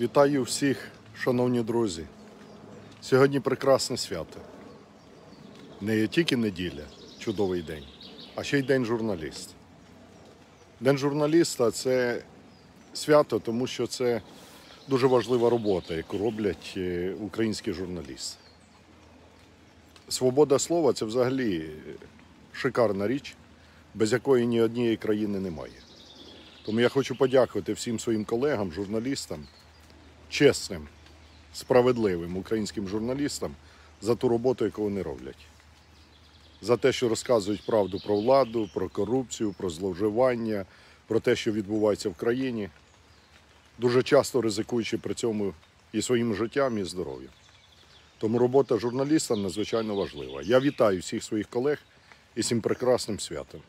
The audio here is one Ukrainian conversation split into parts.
Вітаю всіх, шановні друзі. Сьогодні прекрасне свято. Не тільки неділя, чудовий день, а ще й День журналіста. День журналіста це свято, тому що це дуже важлива робота, яку роблять е, українські журналісти. Свобода слова це взагалі шикарна річ, без якої ні однієї країни немає. Тому я хочу подякувати всім своїм колегам, журналістам, чесним, справедливим українським журналістам за ту роботу, яку вони роблять. За те, що розказують правду про владу, про корупцію, про зловживання, про те, що відбувається в країні, дуже часто ризикуючи при цьому і своїм життям, і здоров'ям. Тому робота журналіста надзвичайно важлива. Я вітаю всіх своїх колег із цим прекрасним святом.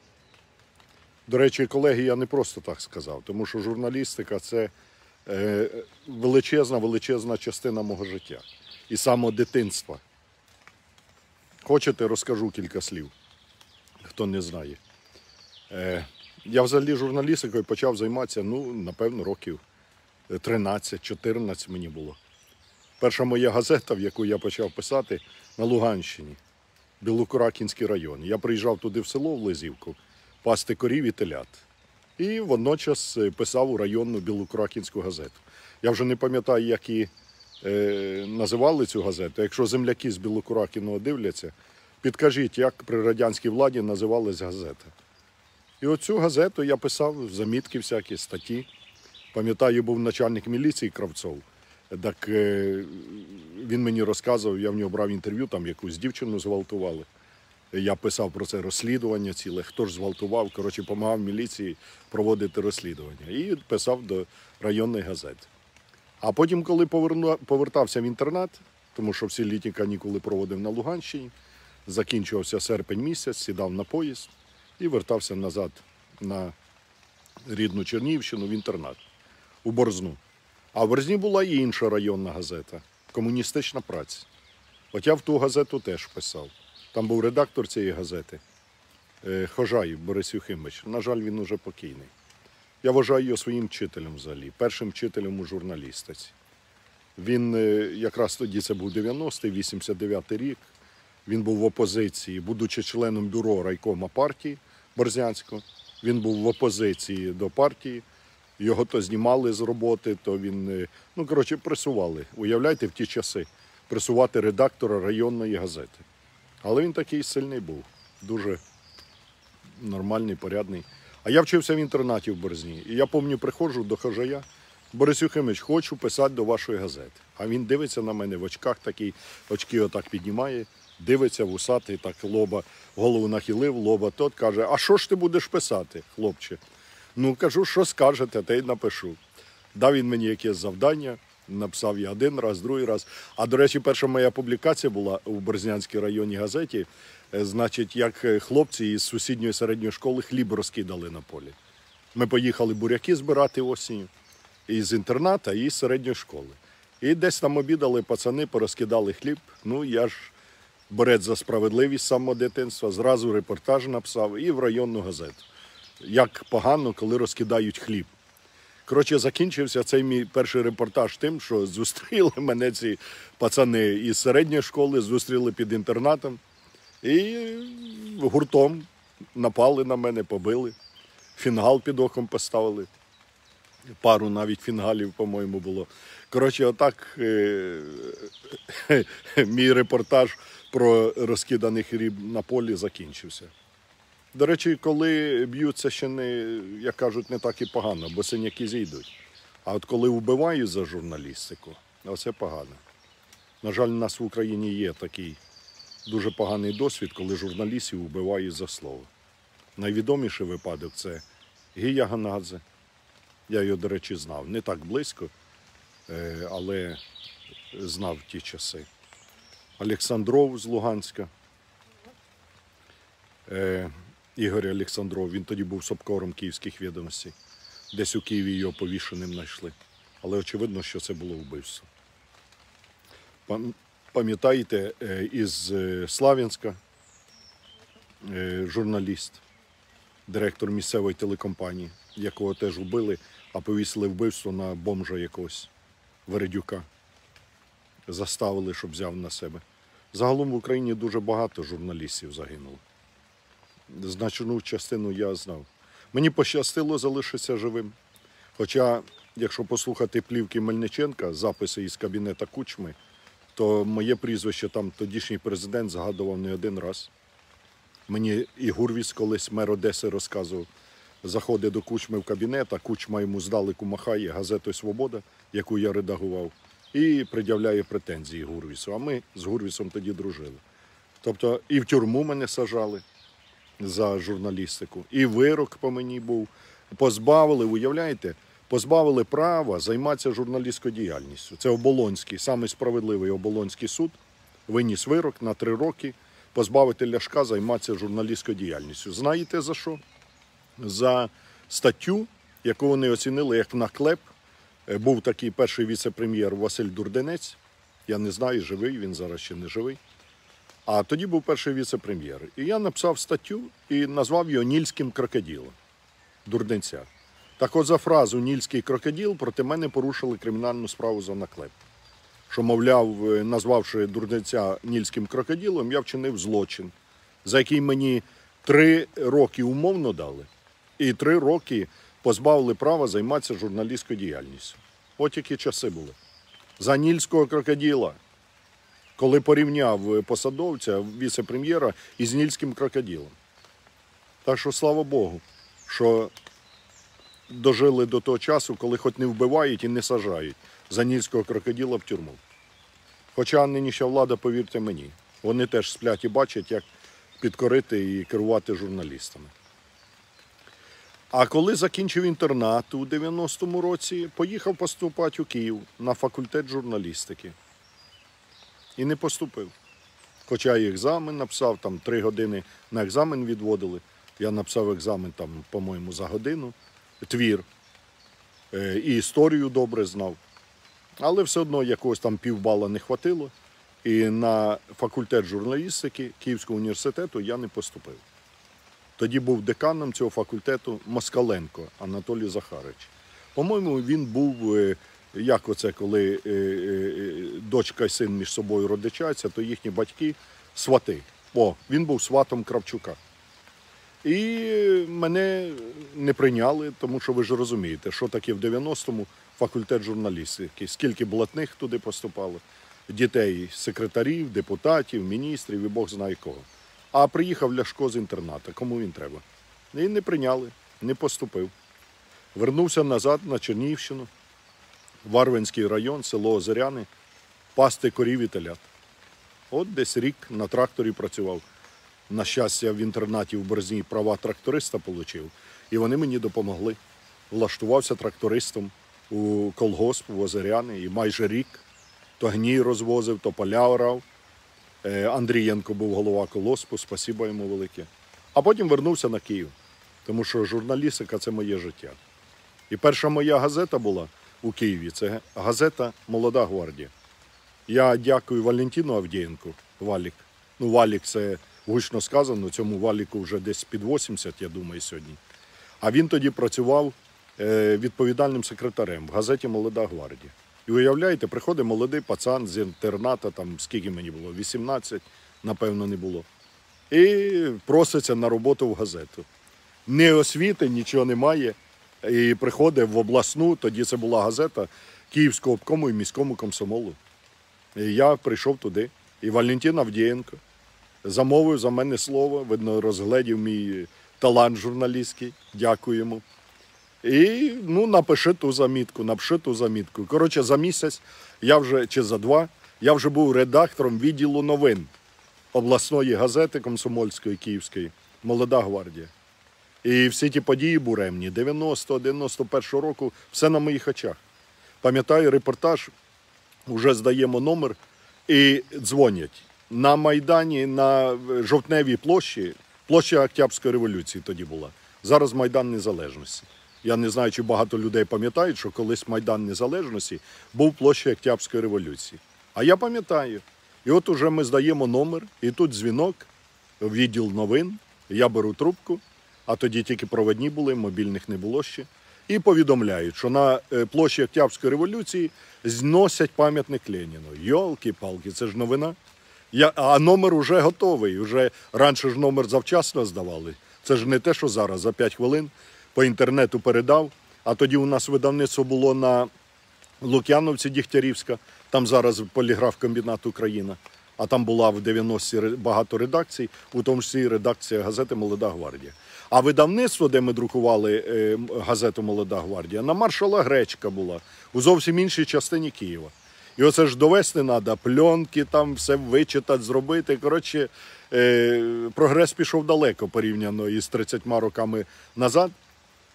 До речі, колеги, я не просто так сказав, тому що журналістика це величезна, величезна частина мого життя і самого дитинства. Хочете, розкажу кілька слів, хто не знає. Е, я взагалі журналістикою почав займатися, ну, напевно, років 13-14 мені було. Перша моя газета, в яку я почав писати, на Луганщині, Білокуракінський район. Я приїжджав туди в село в Лизівку, пасти корів і телят. І водночас е, писав у районну Білокуракінську газету. Я вже не пам'ятаю, як її е, називали цю газету. Якщо земляки з Білокуракіного дивляться, підкажіть, як при радянській владі називалась газета. І оцю газету я писав замітки всякі, статті. Пам'ятаю, був начальник міліції Кравцов. Так е, він мені розказував, я в нього брав інтерв'ю, там якусь дівчину зґвалтували. Я писав про це розслідування ціле, хто ж зґвалтував, коротше, допомагав міліції проводити розслідування. І писав до районної газети. А потім, коли повертався в інтернат, тому що всі літні канікули проводив на Луганщині, закінчувався серпень місяць, сідав на поїзд і вертався назад на рідну Чернігівщину в інтернат у Борзну. А в Борзні була і інша районна газета Комуністична праця. От я в ту газету теж писав. Там був редактор цієї газети е, Хожай Борис Юхимович. На жаль, він уже покійний. Я вважаю його своїм вчителем взагалі, першим вчителем у журналістиці. Він е, якраз тоді це був 90-й, 89-й рік. Він був в опозиції, будучи членом бюро райкома партії Борзянського. Він був в опозиції до партії. Його то знімали з роботи, то він, е, ну коротше, пресували. Уявляєте, в ті часи пресувати редактора районної газети. Але він такий сильний був, дуже нормальний, порядний. А я вчився в інтернаті в Борзні. І я пам'ятаю, приходжу до хожая. Борис Юхимович, хочу писати до вашої газети. А він дивиться на мене в очках такий, очки отак піднімає, дивиться вусатий, так лоба, голову нахилив, лоба тот каже: А що ж ти будеш писати, хлопче? Ну, кажу, що скажете, те й напишу. Дав він мені якесь завдання, написав я один раз, другий раз. А до речі, перша моя публікація була у Борзнянській районній газеті. Е, Значить, як е, хлопці із сусідньої середньої школи хліб розкидали на полі. Ми поїхали буряки збирати осінню із інтерната, і з середньої школи. І десь там обідали пацани, порозкидали хліб. Ну, я ж борець за справедливість самого дитинства, зразу репортаж написав і в районну газету. Як погано, коли розкидають хліб. Коротше, закінчився цей мій перший репортаж тим, що зустріли мене ці пацани із середньої школи, зустріли під інтернатом і гуртом напали на мене, побили. Фінгал під оком поставили. Пару навіть фінгалів, по-моєму, було. Коротше, отак е- мій репортаж про розкиданий хліб на полі закінчився. До речі, коли б'ються ще не, як кажуть, не так і погано, бо синяки зійдуть. А от коли вбивають за журналістику, оце погано. На жаль, у нас в Україні є такий дуже поганий досвід, коли журналістів вбивають за слово. Найвідоміший випадок це Гія Ганадзе. Я його, до речі, знав. Не так близько, е, але знав ті часи. Олександров з Луганська. Ігор Олександров, він тоді був сопкором київських відомостей. Десь у Києві його повішеним знайшли. Але очевидно, що це було вбивство. Пам- Пам'ятаєте, е, із е, Слав'янська е, журналіст, директор місцевої телекомпанії, якого теж вбили, а повісили вбивство на бомжа якогось. Вередюка. Заставили, щоб взяв на себе. Загалом в Україні дуже багато журналістів загинуло. Значну частину я знав. Мені пощастило залишитися живим. Хоча, якщо послухати плівки Мельниченка, записи із кабінета Кучми, то моє прізвище там тодішній президент згадував не один раз. Мені і Гурвіс колись мер Одеси розказував. Заходить до Кучми в кабінет, а Кучма йому здалеку махає газетою Свобода, яку я редагував, і пред'являє претензії Гурвісу. А ми з Гурвісом тоді дружили. Тобто і в тюрму мене сажали за журналістику, і вирок по мені був. Позбавили, уявляєте, позбавили права займатися журналістською діяльністю. Це Оболонський, самий справедливий Оболонський суд, виніс вирок на три роки позбавити Ляшка займатися журналістською діяльністю. Знаєте за що? За статтю, яку вони оцінили як наклеп. Е, Був такий перший віце-прем'єр Василь Дурденець. Я не знаю, живий він зараз ще не живий. А тоді був перший віце-прем'єр. І я написав статтю і назвав його Нільським крокодилом Дурденця. Так от за фразу Нільський крокодил проти мене порушили кримінальну справу за наклеп. Що, мовляв, е, назвавши Дурденця Нільським крокодилом, я вчинив злочин, за який мені три роки умовно дали, і три роки позбавили права займатися журналістською діяльністю. От які часи були. За Нільського крокодила коли порівняв посадовця, віце-прем'єра із Нільським крокодилом. Так що, слава Богу, що дожили до того часу, коли хоч не вбивають і не сажають за Нільського крокодила в тюрму. Хоча нинішня влада, повірте мені, вони теж сплять і бачать, як підкорити і керувати журналістами. А коли закінчив інтернат у 90-му році, поїхав поступати у Київ на факультет журналістики і не поступив. Хоча і екзамен написав, там три години на екзамен відводили. Я написав екзамен, по-моєму, за годину, твір. Е, І історію добре знав. Але все одно якогось там півбала не хватило. І на факультет журналістики Київського університету я не поступив. Тоді був деканом цього факультету Москаленко Анатолій Захарич. По-моєму, він був, е, як оце, коли е, е, дочка і син між собою родичаються, то їхні батьки свати. О, він був сватом Кравчука. І мене не прийняли, тому що ви ж розумієте, що таке в 90-му факультет журналістики, скільки блатних туди поступало, дітей, секретарів, депутатів, міністрів і Бог знає кого. А приїхав Ляшко з інтерната. Кому він треба? І не прийняли, не поступив. Вернувся назад на Чернігівщину, Варвинський район, село Озеряни, пасти корів і телят. От десь рік на тракторі працював. На щастя, в інтернаті в Березні права тракториста отримав. І вони мені допомогли. Влаштувався трактористом у колгосп в Озеряни і майже рік то гній розвозив, то поля орав. Е, Андрієнко був голова колоспу, спасіба йому велике. А потім вернувся на Київ, тому що журналістика це моє життя. І перша моя газета була у Києві це газета Молода гвардія. Я дякую Валентину Авдієнку, Валік. Ну, Валік це гучно сказано, цьому Валіку вже десь під 80, я думаю, сьогодні. А він тоді працював е, відповідальним секретарем в газеті Молода гвардія. І уявляєте, приходить молодий пацан з інтерната, там скільки мені було, 18, напевно, не було. І проситься на роботу в газету. Не освіти, нічого немає. І приходить в обласну, тоді це була газета Київського обкому і міському комсомолу. І я прийшов туди. І Валентин Авдієнко замовив за мене слово, видно, розгледів мій талант журналістський. Дякую йому. І ну, напиши ту замітку, напиши ту замітку. Коротше, за місяць я вже чи за два я вже був редактором відділу новин обласної газети комсомольської київської Молода гвардія. І всі ті події буремні 90-91 року, все на моїх очах. Пам'ятаю, репортаж, вже здаємо номер і дзвонять. На Майдані на Жовтневій площі, площа Октябрської революції тоді була. Зараз Майдан Незалежності. Я не знаю, чи багато людей пам'ятають, що колись Майдан Незалежності був площа Октябрської революції. А я пам'ятаю. І от уже ми здаємо номер, і тут дзвінок, відділ новин. Я беру трубку, а тоді тільки проводні були, мобільних не було ще. і повідомляють, що на е, площі Октябрьської революції зносять пам'ятник Леніну. Йолки-палки, це ж новина. Я, а номер уже готовий. Уже раніше ж номер завчасно здавали. Це ж не те, що зараз за 5 хвилин по інтернету передав. А тоді у нас видавництво було на Лук'яновці Дігтярівська, там зараз поліграф комбінат Україна. А там була в 90-ті багато редакцій, у тому числі і редакція газети Молода гвардія. А видавництво, де ми друкували е, газету Молода гвардія, на маршала Гречка була у зовсім іншій частині Києва. І оце ж довести треба, пленки там все вичитати, зробити. Коротше, е, прогрес пішов далеко порівняно із 30 роками назад.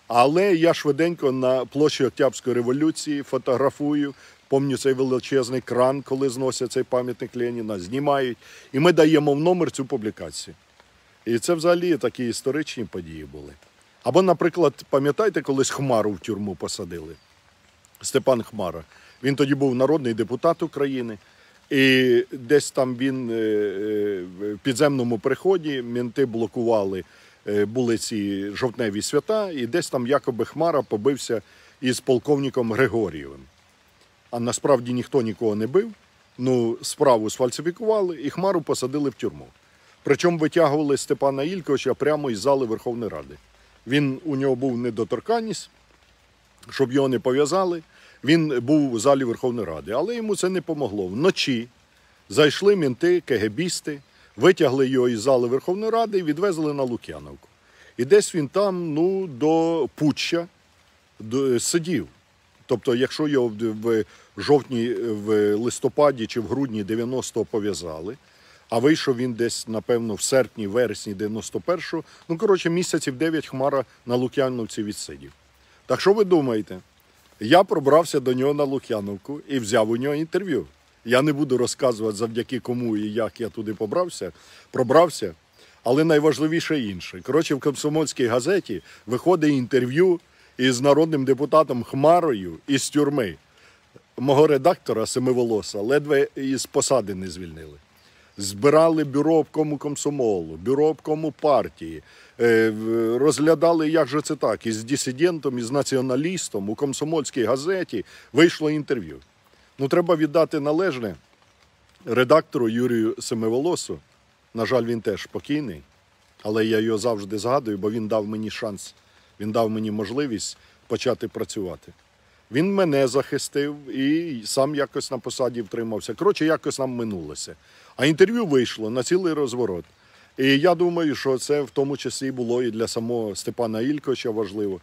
Але я швиденько на площі Октябрьської революції фотографую. Помню цей величезний кран, коли зносять цей пам'ятник Леніна, знімають. І ми даємо в номер цю публікацію. І це взагалі такі історичні події були. Або, наприклад, пам'ятаєте, колись Хмару в тюрму посадили? Степан Хмара. Він тоді був народний депутат України. І десь там він е, е, в підземному переході мінти блокували, е, були ці жовтневі свята, і десь там якоби Хмара побився із полковником Григорієвим. А насправді ніхто нікого не бив. Ну, справу сфальсифікували і Хмару посадили в тюрму. Причому витягували Степана Ільковича прямо із зали Верховної Ради. Він у нього був недоторканність, щоб його не пов'язали. Він був у залі Верховної Ради, але йому це не помогло. Вночі зайшли мінти, кегебісти, витягли його із зали Верховної Ради і відвезли на Лук'яновку. І десь він там, ну, до путча до- сидів. Тобто, якщо його в жовтні, в листопаді чи в грудні 90-го пов'язали, а вийшов він десь, напевно, в серпні, вересні 91-го, ну, коротше, місяців 9 Хмара на Лук'яновці відсидів. Так що ви думаєте? Я пробрався до нього на Лук'яновку і взяв у нього інтерв'ю. Я не буду розказувати, завдяки кому і як я туди побрався, пробрався, але найважливіше інше. Коротше, в комсомольській газеті виходить інтерв'ю із народним депутатом Хмарою із тюрми. Мого редактора Семиволоса ледве із посади не звільнили. Збирали бюро обкому комсомолу, бюро обкому партії, е, розглядали, як же це так, із дисидентом, із націоналістом у комсомольській газеті вийшло інтерв'ю. Ну, треба віддати належне редактору Юрію Семиволосу. На жаль, він теж покійний, але я його завжди згадую, бо він дав мені шанс, він дав мені можливість почати працювати. Він мене захистив і сам якось на посаді втримався. Коротше, якось нам минулося. А інтерв'ю вийшло на цілий розворот. І я думаю, що це в тому числі було і для самого Степана Ільковича важливо,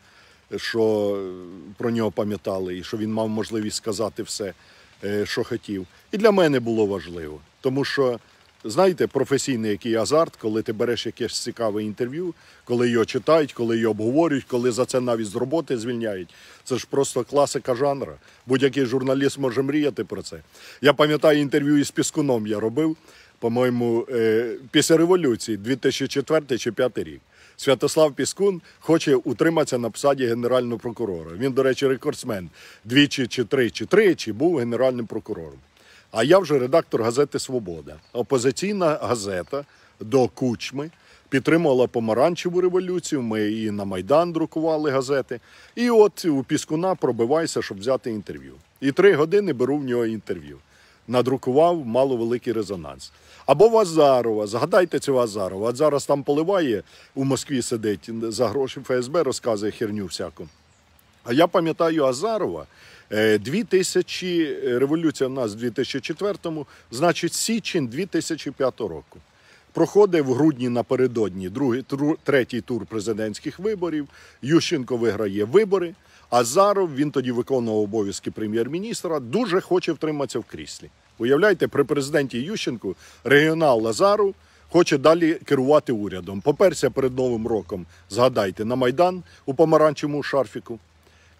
що е, про нього пам'ятали, і що він мав можливість сказати все, е, що хотів. І для мене було важливо, тому що. Знаєте, професійний який азарт, коли ти береш якесь цікаве інтерв'ю, коли його читають, коли його обговорюють, коли за це навіть з роботи звільняють. Це ж просто класика жанра. Будь-який журналіст може мріяти про це. Я пам'ятаю інтерв'ю із Піскуном я робив, по-моєму, е, після революції, 2004 чи 2005 рік. Святослав Піскун хоче утриматися на посаді генерального прокурора. Він, до речі, рекордсмен. Двічі чи тричі, тричі був генеральним прокурором. А я вже редактор газети Свобода. Опозиційна газета до Кучми підтримувала помаранчеву революцію. Ми і на Майдан друкували газети. І от у Піскуна пробивайся, щоб взяти інтерв'ю. І три години беру в нього інтерв'ю. Надрукував мало великий резонанс. Або Вазарова, згадайте цього Вазарова. От зараз там поливає у Москві сидить за гроші ФСБ, розказує херню всяку. А я пам'ятаю Азарова. Е, 2000, е, революція в нас в 2004-му, значить, січень 2005 року. Проходить в грудні напередодні другий, тру- третій тур президентських виборів. Ющенко виграє вибори. Азаров, він тоді виконував обов'язки прем'єр-міністра, дуже хоче втриматися в кріслі. Уявляєте, при президенті Ющенку регіонал Азаров хоче далі керувати урядом. Поперся перед Новим роком, згадайте, на Майдан у помаранчевому шарфіку.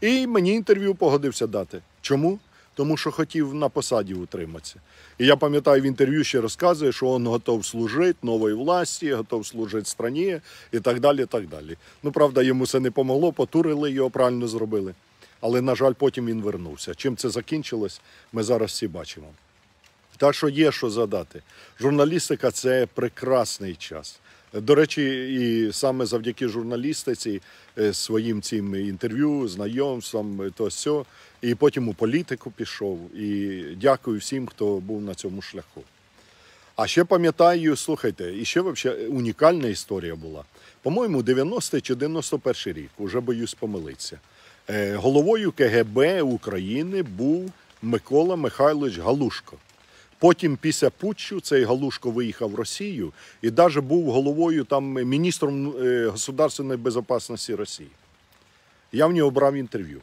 І мені інтерв'ю погодився дати. Чому? Тому що хотів на посаді утриматися. І я пам'ятаю, в інтерв'ю ще розказує, що він готов служити новій власті, готов служити страні і так далі. так далі. Ну, правда, йому це не помогло, потурили його, правильно зробили. Але, на жаль, потім він вернувся. Чим це закінчилось, ми зараз всі бачимо. Так що є що задати. Журналістика це прекрасний час. До речі, і саме завдяки журналістиці, е, своїм цим інтерв'ю, знайомствам, е, то все, і потім у політику пішов. І дякую всім, хто був на цьому шляху. А ще пам'ятаю, слухайте, і ще взагалі унікальна історія була. По-моєму, 90 чи 91 рік, уже боюсь помилитися. Е, Головою КГБ України був Микола Михайлович Галушко. Потім, після путчу, цей Галушко виїхав в Росію і навіть був головою там міністром е, государственної безпечності Росії. Я в нього брав інтерв'ю.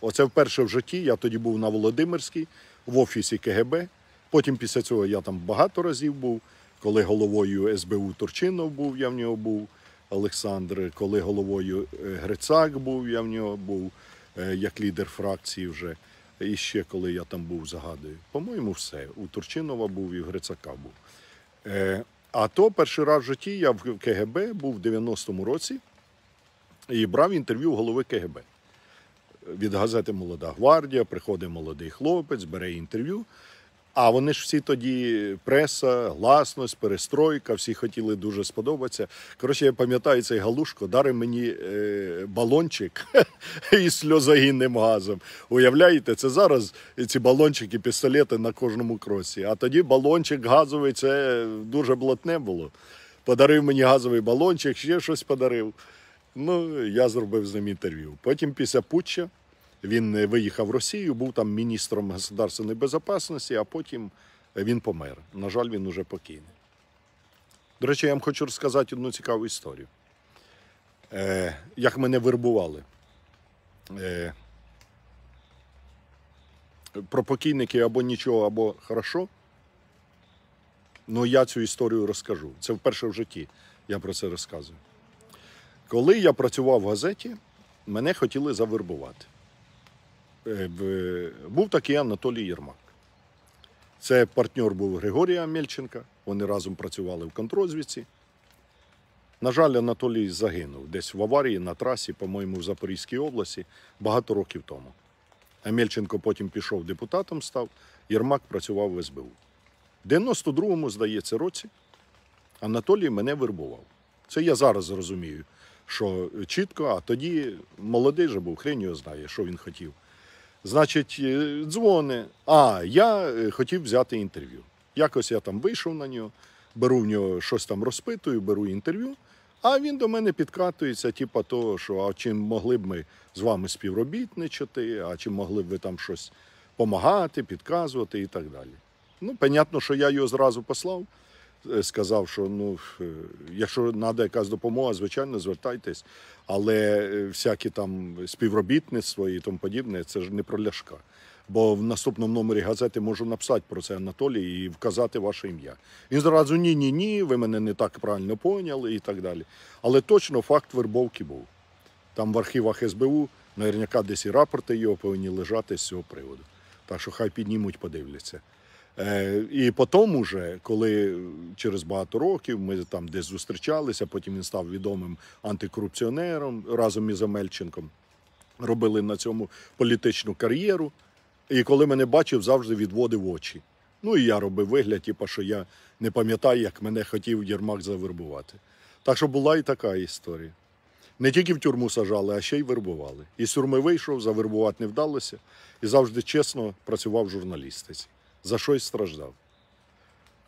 Оце вперше в житті. Я тоді був на Володимирській в офісі КГБ. Потім після цього я там багато разів був. Коли головою СБУ Турчинов був, я в нього був Олександр. Коли головою е, Грицак був, я в нього був е, як лідер фракції вже. І ще коли я там був, загадую. По-моєму, все. У Турчинова був і в Грицака був. Е, А то перший раз в житті я в КГБ був в 90-му році і брав інтерв'ю голови КГБ. Від газети Молода гвардія приходить молодий хлопець, бере інтерв'ю. А вони ж всі тоді преса, гласність, перестройка, всі хотіли дуже сподобатися. Коротше, я пам'ятаю цей галушко, дарив мені е, балончик із сльозогінним газом. Уявляєте, це зараз ці балончики, пістолети на кожному кросі. А тоді балончик газовий це дуже блатне було. Подарив мені газовий балончик, ще щось подарив. Ну, я зробив з ним інтерв'ю. Потім після путча він виїхав в Росію, був там міністром государственної безпечності, а потім він помер. На жаль, він уже покійний. До речі, я вам хочу розказати одну цікаву історію. Е, як мене вербували. Е, про покійники або нічого, або хорошо. Ну, я цю історію розкажу. Це вперше в житті я про це розказую. Коли я працював в газеті, мене хотіли завербувати. Е, Був такий Анатолій Єрмак. Це партнер був Григорія Мельченка. Вони разом працювали в контрозвідці. На жаль, Анатолій загинув десь в аварії на трасі, по-моєму, в Запорізькій області багато років тому. А Мельченко потім пішов депутатом, став, Єрмак працював в СБУ. В 92-му, здається, році Анатолій мене вербував. Це я зараз розумію, що чітко, а тоді молодий же був, хрень його знає, що він хотів. Значить, е, дзвони. А, я е, хотів взяти інтерв'ю. Якось я там вийшов на нього, беру в нього щось там розпитую, беру інтерв'ю, а він до мене підкатується, типа того, що а чим могли б ми з вами співробітничати, а чим могли б ви там щось помагати, підказувати і так далі. Ну, понятно, що я його зразу послав. Е, Сказав, що ну, е, якщо треба якась допомога, звичайно, звертайтесь. Але е, всякі там співробітництво і тому подібне, це ж не про ляшка. Бо в наступному номері газети можу написати про це Анатолій і вказати ваше ім'я. Він зразу ні, ні, ні, ви мене не так правильно поняли і так далі. Але точно факт вербовки був. Там в архівах СБУ наверняка десь і рапорти його повинні лежати з цього приводу. Так що хай піднімуть, подивляться. Е, і потім, уже, коли через багато років ми там десь зустрічалися, потім він став відомим антикорупціонером разом із Амельченком, робили на цьому політичну кар'єру. І коли мене бачив, завжди відводив очі. Ну і я робив вигляд, типу, що я не пам'ятаю, як мене хотів Єрмак завербувати. Так що була і така історія. Не тільки в тюрму сажали, а ще й вербували. І з тюрми вийшов, завербувати не вдалося, і завжди чесно працював в журналістиці. За що й страждав.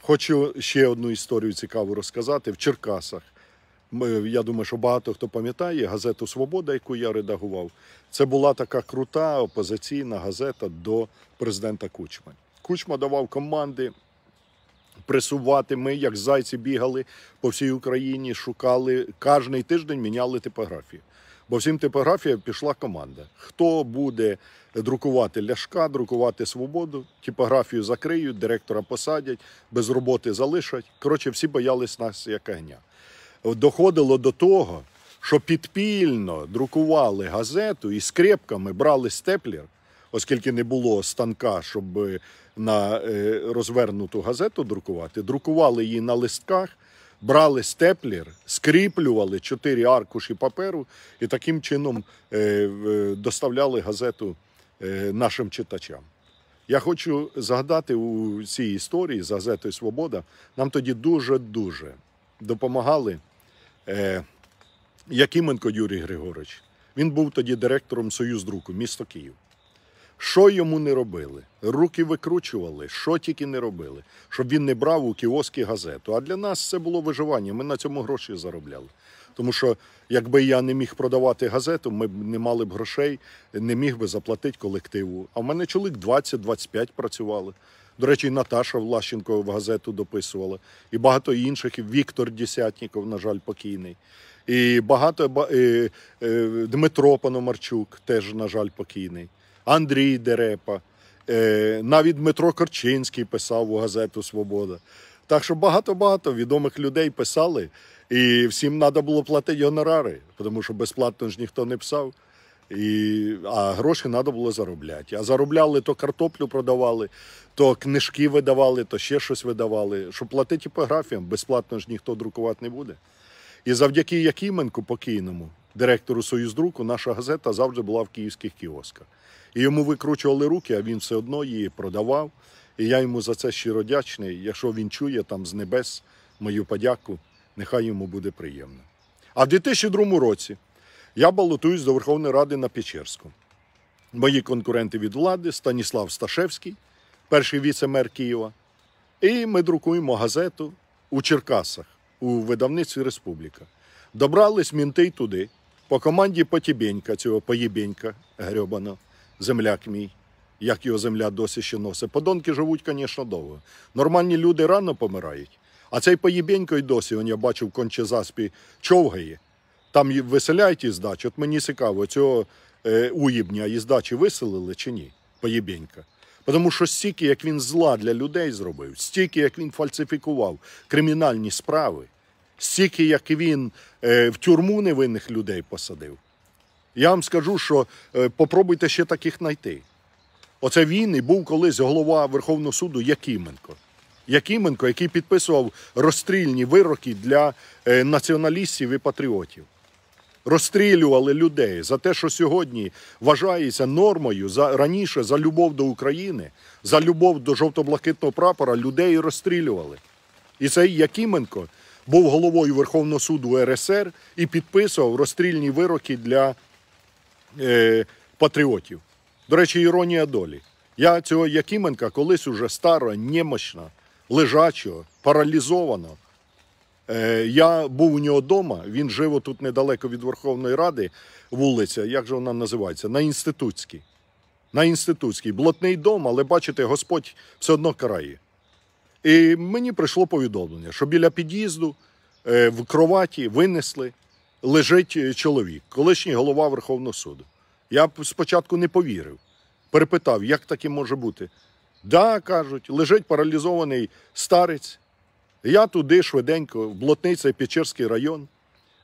Хочу ще одну історію цікаву розказати. В Черкасах. Я думаю, що багато хто пам'ятає газету Свобода, яку я редагував. Це була така крута опозиційна газета до президента Кучми. Кучма давав команди пресувати. Ми, як зайці, бігали по всій Україні, шукали кожний тиждень міняли типографію. Бо всім типографія пішла команда. Хто буде друкувати ляшка, друкувати свободу, типографію закриють, директора посадять, без роботи залишать. Коротше, всі боялись нас як огня. Доходило до того, що підпільно друкували газету і скрепками брали степлер, оскільки не було станка, щоб на е, розвернуту газету друкувати, друкували її на листках, брали степлер, скріплювали чотири аркуші паперу і таким чином е, доставляли газету е, нашим читачам. Я хочу згадати у цій історії з газетою Свобода. Нам тоді дуже-дуже допомагали Е, Якименко Юрій Григорович. Він був тоді директором Союздруку, місто Київ. Що йому не робили? Руки викручували, що тільки не робили, щоб він не брав у кіоски газету. А для нас це було виживання. Ми на цьому гроші заробляли. Тому що якби я не міг продавати газету, ми б не мали б грошей, не міг би заплатити колективу. А в мене чоловік 20-25 працювали. До речі, і Наташа Влащенко в газету дописувала, і багато інших, і Віктор Десятніков, на жаль, покійний. І багато ба- е, е, Дмитро Пономарчук, теж, на жаль, покійний. Андрій Дерепа, е, навіть Дмитро Корчинський писав у газету Свобода. Так що багато-багато відомих людей писали, і всім треба було платити гонорари, тому що безплатно ж ніхто не писав. І, а гроші треба було заробляти. А заробляли то картоплю продавали, то книжки видавали, то ще щось видавали. Щоб платити типографіям, безплатно ж ніхто друкувати не буде. І завдяки Якименку покійному, директору Союздруку, наша газета завжди була в київських кіосках. І йому викручували руки, а він все одно її продавав. І я йому за це щиро вдячний. Якщо він чує там з небес мою подяку, нехай йому буде приємно. А в 2002 році я балотуюсь до Верховної Ради на Печерську. Мої конкуренти від влади Станіслав Сташевський, перший віце-мер Києва. І ми друкуємо газету у Черкасах у видавництві Республіка. Добрались мінти туди, по команді Потібенька, цього Поєбенька, грьобано, земляк мій, як його земля досі ще носить. Подонки живуть, звісно, довго. Нормальні люди рано помирають. А цей Поєбенько й досі, он, я бачив, в кончезаспі човгає. Там виселяють із дачі. От мені цікаво, цього е, уїбня із дачі виселили чи ні? Поєбенька. Тому що стільки, як він зла для людей зробив, стільки, як він фальсифікував кримінальні справи, стільки, як він е, в тюрму невинних людей посадив. Я вам скажу, що е, попробуйте ще таких знайти. Оце він і був колись голова Верховного суду Якименко. Якименко, який підписував розстрільні вироки для е, націоналістів і патріотів. Розстрілювали людей за те, що сьогодні вважається нормою за раніше за любов до України, за любов до жовто-блакитного прапора людей розстрілювали. І цей Якименко був головою Верховного суду РСР і підписував розстрільні вироки для е, патріотів. До речі, іронія долі. Я цього Якименка колись уже старо, немощна, лежачого, паралізованого. Е, я був у нього вдома, він жив тут недалеко від Верховної Ради, вулиця, як же вона називається? На Інститутській. На Інститутській. Блатний дом, але бачите, Господь все одно карає. І мені прийшло повідомлення, що біля під'їзду е, в кроваті винесли, лежить е, чоловік, колишній голова Верховного суду. Я спочатку не повірив. Перепитав, як таке може бути. Да, кажуть, лежить паралізований старець. Я туди швиденько, в Блотниця, Печерський район,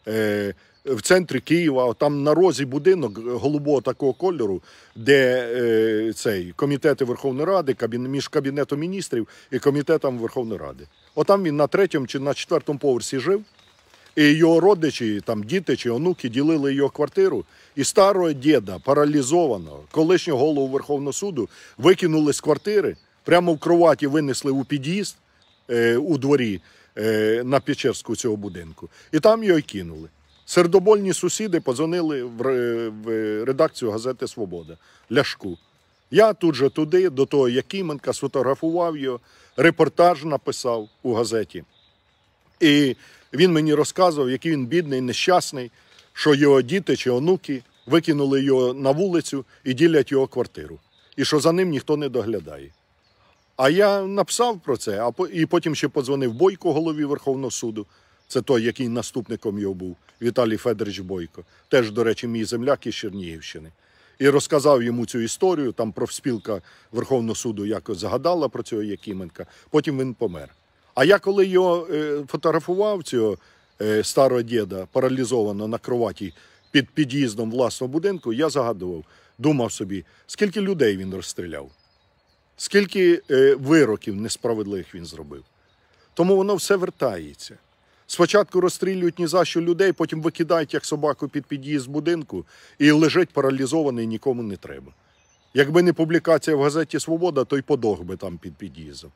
е, в центрі Києва, там на розі будинок голубого такого кольору, де е, цей комітети Верховної Ради, кабін, між Кабінетом міністрів і комітетом Верховної Ради. Отам він на третьому чи на четвертому поверсі жив. І його родичі, там діти чи онуки ділили його квартиру, і старого діда, паралізованого, колишнього голову Верховного суду, викинули з квартири, прямо в кроваті винесли у під'їзд е, у дворі е, на Печерську цього будинку. І там його кинули. Сердобольні сусіди подзвонили в, в редакцію газети Свобода Ляшку. Я тут же туди, до того Якименка, сфотографував його, репортаж написав у газеті. І він мені розказував, який він бідний, нещасний, що його діти чи онуки викинули його на вулицю і ділять його квартиру. І що за ним ніхто не доглядає. А я написав про це, і потім ще подзвонив Бойко, голові Верховного суду. Це той, який наступником його був, Віталій Федорович Бойко. Теж, до речі, мій земляк із Чернігівщини. І розказав йому цю історію. Там профспілка Верховного суду якось згадала про цього Якименка. Потім він помер. А я коли його е, фотографував, цього е, старого діда, паралізованого на кроваті під під'їздом власного будинку, я загадував, думав собі, скільки людей він розстріляв, скільки е, вироків несправедливих він зробив. Тому воно все вертається. Спочатку розстрілюють ні за що людей, потім викидають як собаку під під'їзд будинку і лежить паралізований, нікому не треба. Якби не публікація в газеті Свобода, то й подох би там під під'їздом.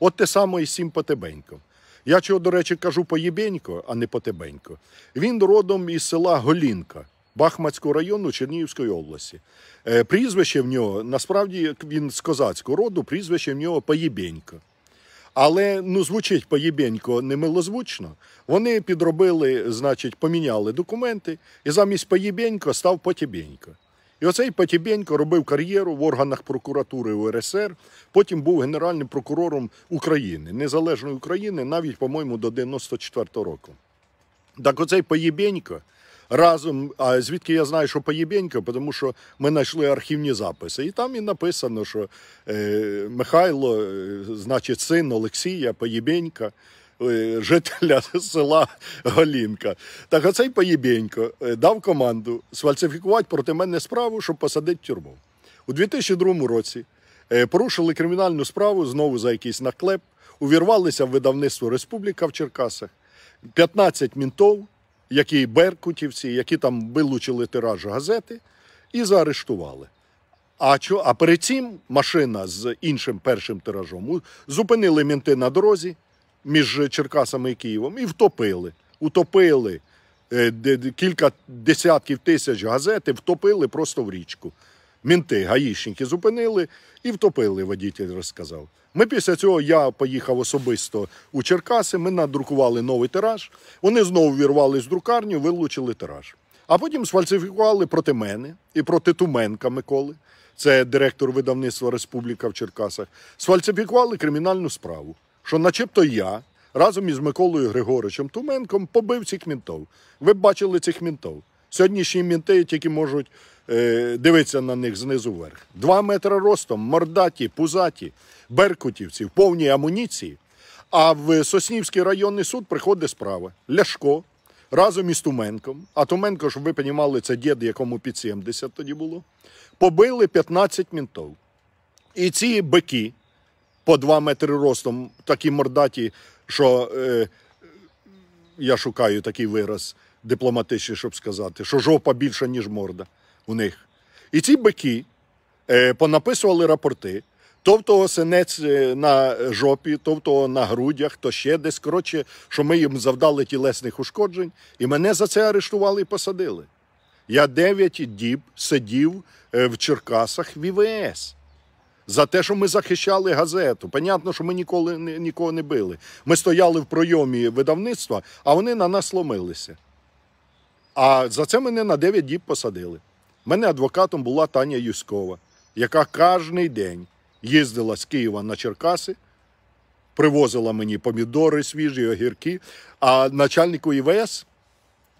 От те саме і з цим Потебеньком. Я чого, до речі, кажу Поєбенько, а не Потебенько. Він родом із села Голінка Бахмацького району Чернігівської області. Е, Прізвище в нього, насправді він з козацького роду, прізвище в нього Поєбенько. Але ну звучить поєбенько немилозвучно. Вони підробили, значить, поміняли документи, і замість поєбенько став Потєбенько. І оцей Потєбенько робив кар'єру в органах прокуратури УРСР, потім був генеральним прокурором України, незалежної України, навіть, по-моєму, до 94-го року. Так оцей Поєбенько разом, а звідки я знаю, що Поєбенько, тому що ми знайшли архівні записи. І там і написано, що е, Михайло, е, значить, син Олексія Поєбенька, жителя села Голінка. Так оцей Поєбенько е, дав команду сфальсифікувати проти мене справу, щоб посадити в тюрму. У 2002 році е, порушили кримінальну справу знову за якийсь наклеп, увірвалися в видавництво Республіка в Черкасах. 15 мінтов, які беркутівці, які там вилучили тираж газети, і заарештували. А чо? А перед цим машина з іншим першим тиражом зупинили мінти на дорозі між Черкасами і Києвом і втопили. Утопили е, кілька десятків тисяч газет, і втопили просто в річку. Мінти, гаїшники зупинили і втопили, водитель розказав. Ми після цього я поїхав особисто у Черкаси, ми надрукували новий тираж. Вони знову вірвали з друкарню, вилучили тираж. А потім сфальсифікували проти мене і проти Туменка Миколи, це директор видавництва Республіка в Черкасах, сфальсифікували кримінальну справу, що начебто я разом із Миколою Григоровичем Туменком побив цих мінтов. Ви б бачили цих мінтов. Сьогоднішні мінти тільки можуть е, дивитися на них знизу вверх. Два метри ростом, мордаті, пузаті, беркутівці в повній амуніції. А в Соснівський районний суд приходить справа. Ляшко разом із Туменком, а Туменко, щоб ви розуміли, це дід, якому під 70 тоді було, побили 15 мінтов. І ці бики по 2 метри ростом, такі мордаті, що е, я шукаю такий вираз дипломатичний, щоб сказати, що жопа більша, ніж морда у них. І ці бики е, понаписували рапорти. То в того синець е, на жопі, то в того на грудях, то ще десь. Коротше, що ми їм завдали тілесних ушкоджень, і мене за це арештували і посадили. Я 9 діб сидів е, в Черкасах в ІВС. За те, що ми захищали газету. Понятно, що ми ніколи ні- нікого не били. Ми стояли в пройомі видавництва, а вони на нас ломилися. А за це мене на 9 діб посадили. Мене адвокатом була Таня Юськова, яка кожен день їздила з Києва на Черкаси, привозила мені помідори свіжі, огірки, а начальнику ІВС,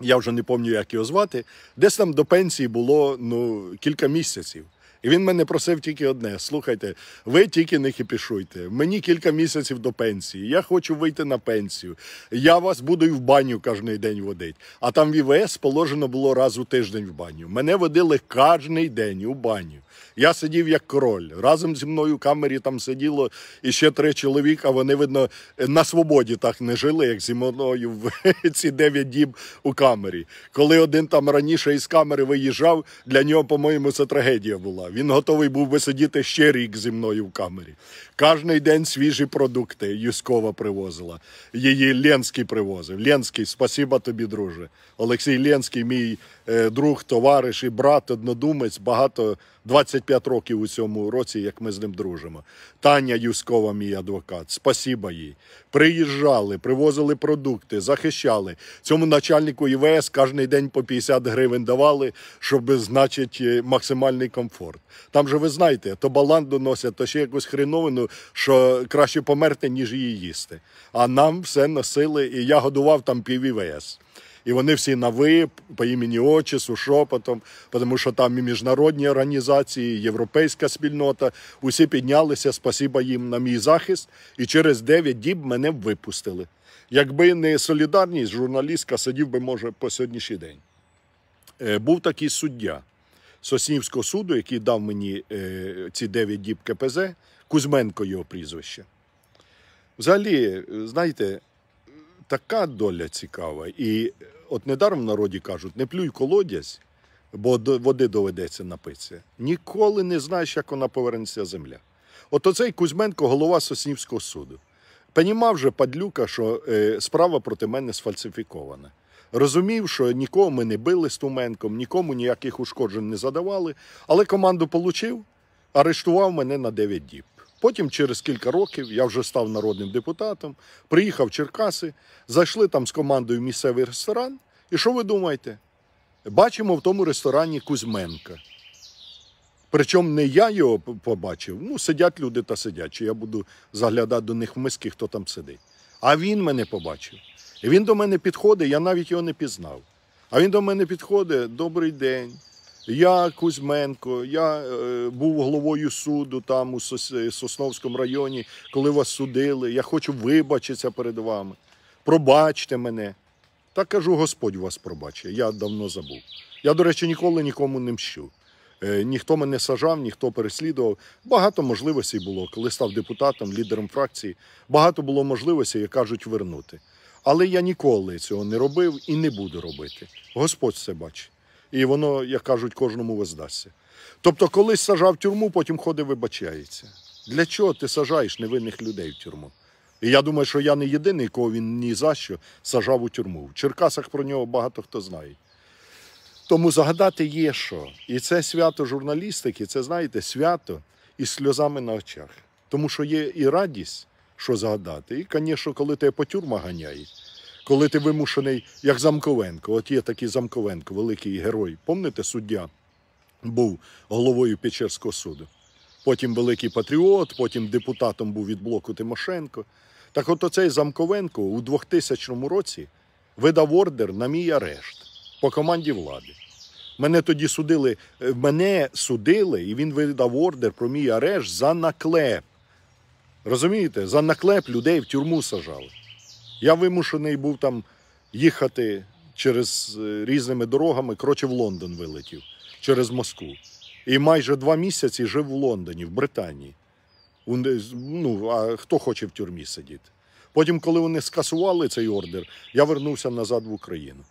я вже не пам'ятаю, як його звати, десь там до пенсії було ну, кілька місяців. І він мене просив тільки одне: слухайте, ви тільки не хіпішуйте. Мені кілька місяців до пенсії. Я хочу вийти на пенсію. Я вас буду і в баню кожен день водити. А там в ІВС положено було раз у тиждень в баню. Мене водили кожен день у баню. Я сидів як король. Разом зі мною в камері там сиділо іще три чоловіка. Вони, видно, на свободі так не жили, як зі мною в ці дев'ять діб у камері. Коли один там раніше із камери виїжджав, для нього, по-моєму, це трагедія була. Він готовий був би сидіти ще рік зі мною в камері. Кожний день свіжі продукти Юскова привозила. Її Ленський привозив. Ленський, спасіба тобі, друже. Олексій Ленський, мій друг, товариш і брат, однодумець, багато 25 років у цьому році, як ми з ним дружимо. Таня Юскова, мій адвокат, спасіба їй. Приїжджали, привозили продукти, захищали. Цьому начальнику ІВС кожен день по 50 гривень давали, щоб, значить, е, максимальний комфорт. Там же ви знаєте, то баланду носять, то ще якусь хреновину, що краще померти, ніж її їсти. А нам все носили, і я годував там пів ІВС. І вони всі на ви, по імені отчису, шепотом, тому що там і міжнародні організації, і європейська спільнота, усі піднялися, спасіба їм на мій захист, і через 9 діб мене випустили. Якби не солідарність, журналістка сидів би, може, по сьогоднішній день. Е, Був такий суддя Соснівського суду, який дав мені е, ці 9 діб КПЗ, Кузьменко його прізвище. Взагалі, знаєте, така доля цікава. І от недаром в народі кажуть, не плюй колодязь, бо до води доведеться напитися. Ніколи не знаєш, як вона повернеться земля. От оцей Кузьменко, голова Соснівського суду. Понімав же падлюка, що е, справа проти мене сфальсифікована. Розумів, що нікого ми не били з Туменком, нікому ніяких ушкоджень не задавали, але команду получив, арештував мене на 9 діб. Потім, через кілька років, я вже став народним депутатом, приїхав в Черкаси, зайшли там з командою в місцевий ресторан. І що ви думаєте? Бачимо в тому ресторані Кузьменка. Причому не я його побачив. Ну, сидять люди та сидять. Чи я буду заглядати до них в миски, хто там сидить. А він мене побачив. І він до мене підходить, я навіть його не пізнав. А він до мене підходить: добрий день. Я Кузьменко, я е, був головою суду там у Сос- Сосновському районі, коли вас судили. Я хочу вибачитися перед вами. Пробачте мене. Та кажу, Господь вас пробачить, я давно забув. Я, до речі, ніколи нікому не мщу. Е, ніхто мене сажав, ніхто переслідував. Багато можливостей було, коли став депутатом, лідером фракції. Багато було можливостей, як кажуть, вернути. Але я ніколи цього не робив і не буду робити. Господь це бачить. І воно, як кажуть, кожному воздасться. Тобто, колись сажав в тюрму, потім ходить, вибачається. Для чого ти сажаєш невинних людей в тюрму? І я думаю, що я не єдиний, кого він ні за що сажав у тюрму. В Черкасах про нього багато хто знає. Тому загадати є що. І це свято журналістики, це знаєте, свято із сльозами на очах. Тому що є і радість, що загадати. І, звісно, коли тебе по тюрмах ганяють, коли ти вимушений, як Замковенко, от є такий Замковенко, великий герой. Помните, суддя був головою Печерського суду. Потім великий патріот, потім депутатом був від блоку Тимошенко. Так от оцей Замковенко у 2000 році видав ордер на мій арешт по команді влади. Мене тоді судили, е, мене судили, і він видав ордер про мій арешт за наклеп. Розумієте? За наклеп людей в тюрму сажали. Я вимушений був там їхати через е, різними дорогами, коротше, в Лондон вилетів через Москву. І майже два місяці жив в Лондоні, в Британії. Ну, а хто хоче в тюрмі сидіти? Потім, коли вони скасували цей ордер, я вернувся назад в Україну.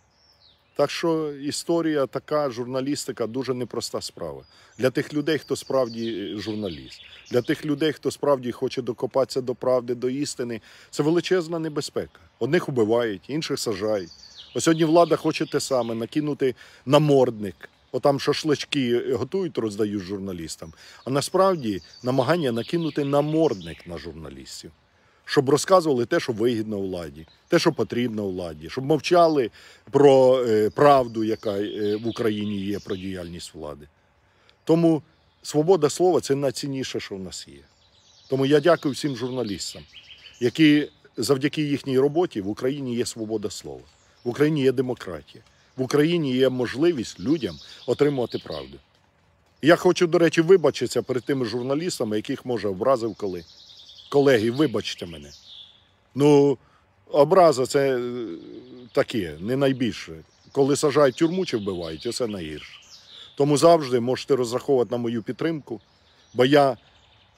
Так що історія така, журналістика дуже непроста справа. Для тих людей, хто справді е, журналіст, для тих людей, хто справді хоче докопатися до правди, до істини, це величезна небезпека. Одних убивають, інших сажають. Ось сьогодні влада хоче те саме накинути намордник. Отам шашлички готують, роздають журналістам. А насправді намагання накинути намордник на журналістів щоб розказували те, що вигідно владі, те, що потрібно владі, щоб мовчали про е, правду, яка е, в Україні є, про діяльність влади. Тому свобода слова це найцінніше, що в нас є. Тому я дякую всім журналістам, які завдяки їхній роботі в Україні є свобода слова, в Україні є демократія, в Україні є можливість людям отримувати правду. Я хочу, до речі, вибачитися перед тими журналістами, яких може образив коли. Колеги, вибачте мене. Ну, образа це е, таке, не найбільше. Коли сажають тюрму чи вбивають, це найгірше. Тому завжди можете розраховувати на мою підтримку, бо я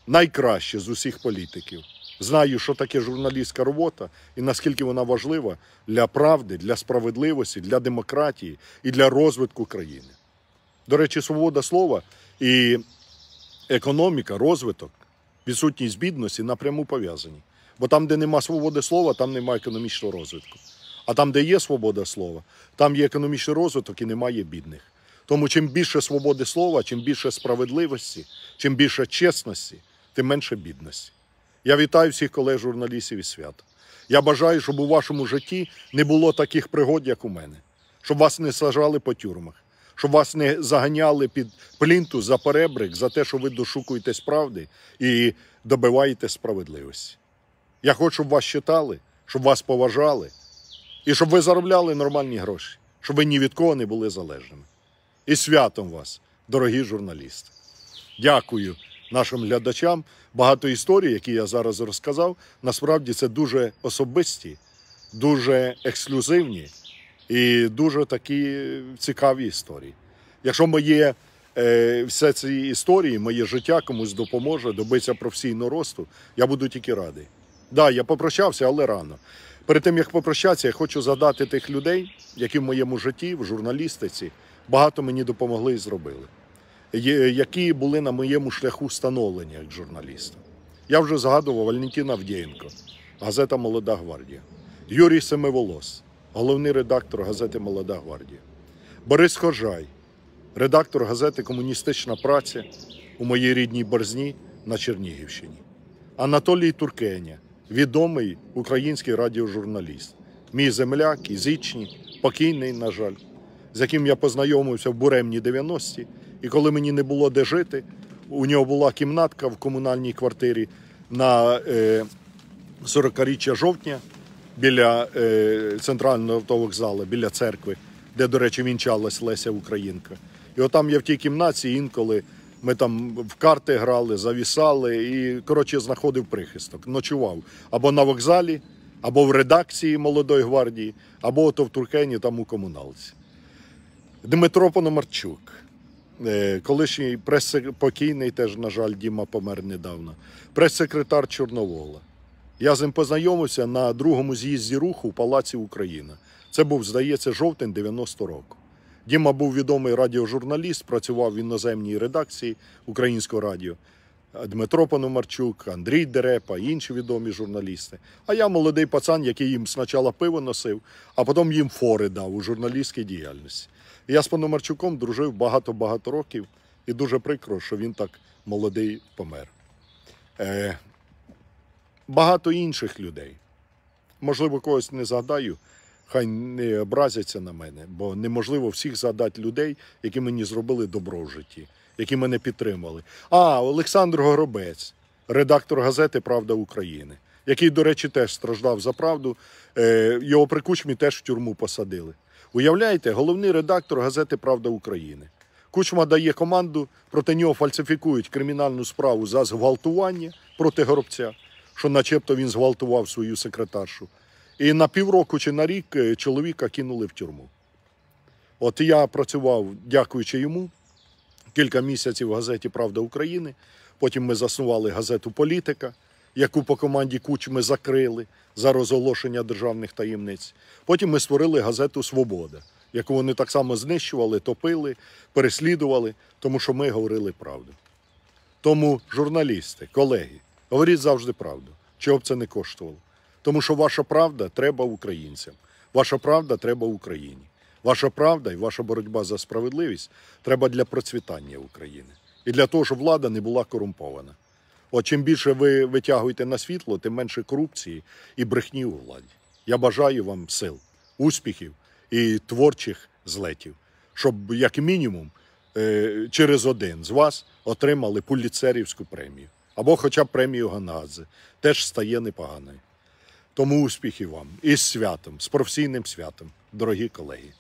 найкраще з усіх політиків. Знаю, що таке журналістська робота і наскільки вона важлива для правди, для справедливості, для демократії і для розвитку країни. До речі, свобода слова і економіка, розвиток, відсутність бідності напряму пов'язані. Бо там, де нема свободи слова, там немає економічного розвитку. А там, де є свобода слова, там є економічний розвиток і немає бідних. Тому чим більше свободи слова, чим більше справедливості, чим більше чесності, тим менше бідності. Я вітаю всіх колег журналістів із свята. Я бажаю, щоб у вашому житті не було таких пригод, як у мене, щоб вас не сажали по тюрмах, щоб вас не заганяли під плінту за перебрик, за те, що ви дошукуєтесь правди і добиваєте справедливості. Я хочу, щоб вас читали, щоб вас поважали, і щоб ви заробляли нормальні гроші, щоб ви ні від кого не були залежними. І святом вас, дорогі журналісти. Дякую нашим глядачам. Багато історій, які я зараз розказав, насправді це дуже особисті, дуже ексклюзивні і дуже такі цікаві історії. Якщо моє е, все ці історії, моє життя комусь допоможе добитися професійного росту, я буду тільки радий. Так, да, я попрощався, але рано. Перед тим як попрощатися, я хочу згадати тих людей, які в моєму житті, в журналістиці, багато мені допомогли і зробили, які були на моєму шляху становлення як журналіста. Я вже згадував Валентина Авдєєнко, газета Молода гвардія. Юрій Семиволос, головний редактор газети Молода гвардія. Борис Хоржай, редактор газети Комуністична праця у моїй рідній Борзні на Чернігівщині. Анатолій Туркеня, відомий український радіожурналіст, мій земляк із покійний, на жаль, з яким я познайомився в буремні 90-ті. І коли мені не було де жити, у нього була кімнатка в комунальній квартирі на е, 40-річчя жовтня біля е, центрального автовокзалу, біля церкви, де, до речі, вінчалась Леся Українка. І отам я в тій кімнаті інколи ми там в карти грали, завісали і, коротше, знаходив прихисток, ночував або на вокзалі, або в редакції молодої гвардії, або ото в Туркені, там у комуналці. Дмитро Пономарчук, е, колишній прес покійний, теж, на жаль, Діма помер недавно, прес-секретар Чорновола. Я з ним познайомився на другому з'їзді руху в Палаці Україна. Це був, здається, жовтень 90 року. Діма був відомий радіожурналіст, працював в іноземній редакції Українського радіо. Дмитро Пономарчук, Андрій Дерепа, інші відомі журналісти. А я молодий пацан, який їм спочатку пиво носив, а потім їм фори дав у журналістській діяльності. Я з Пономарчуком дружив багато-багато років, і дуже прикро, що він так молодий помер. Е, багато інших людей. Можливо, когось не згадаю, хай не образяться на мене, бо неможливо всіх згадати людей, які мені зробили добро в житті, які мене підтримали. А, Олександр Горобець, редактор газети Правда України, який, до речі, теж страждав за правду. Е, Його при кучмі теж в тюрму посадили. Уявляєте, головний редактор газети Правда України. Кучма дає команду, проти нього фальсифікують кримінальну справу за зґвалтування проти горобця, що начебто він зґвалтував свою секретаршу. І на півроку чи на рік е, чоловіка кинули в тюрму. От я працював, дякуючи йому, кілька місяців в газеті Правда України. Потім ми заснували газету Політика, яку по команді Кучми закрили за розголошення державних таємниць. Потім ми створили газету Свобода, яку вони так само знищували, топили, переслідували, тому що ми говорили правду. Тому, журналісти, колеги, говоріть завжди правду, чого б це не коштувало. Тому що ваша правда треба українцям, ваша правда треба Україні. Ваша правда і ваша боротьба за справедливість треба для процвітання України і для того, щоб влада не була корумпована. От чим більше ви витягуєте на світло, тим менше корупції і брехні у владі. Я бажаю вам сил, успіхів і творчих злетів, щоб, як мінімум, е, через один з вас отримали пуліцерівську премію або хоча б премію Ганадзе. Теж стає непоганою. Тому успіхів вам і з святом, з професійним святом, дорогі колеги.